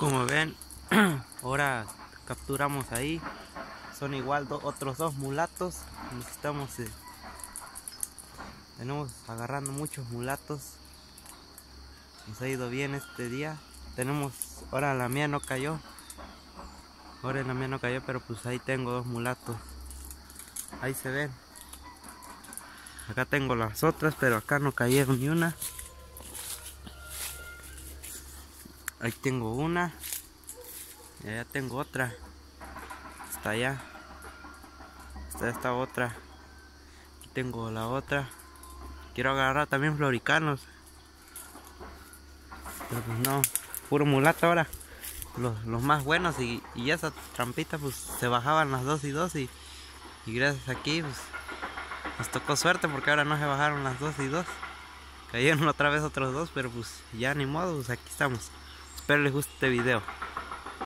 Como ven, ahora capturamos ahí. Son igual otros dos mulatos. Necesitamos. Eh, tenemos agarrando muchos mulatos. Nos ha ido bien este día. Tenemos. Ahora la mía no cayó. Ahora la mía no cayó, pero pues ahí tengo dos mulatos. Ahí se ven. Acá tengo las otras, pero acá no cayeron ni una. Ahí tengo una. Y allá tengo otra. Está allá. Está esta otra. Aquí tengo la otra. Quiero agarrar también floricanos. Pero pues no. Puro mulato ahora. Los, más buenos y, y, esa trampita pues se bajaban las dos y dos y, y gracias aquí pues nos tocó suerte porque ahora no se bajaron las dos y dos. Cayeron otra vez otros dos, pero pues ya ni modo, pues aquí estamos. Espero les guste este video.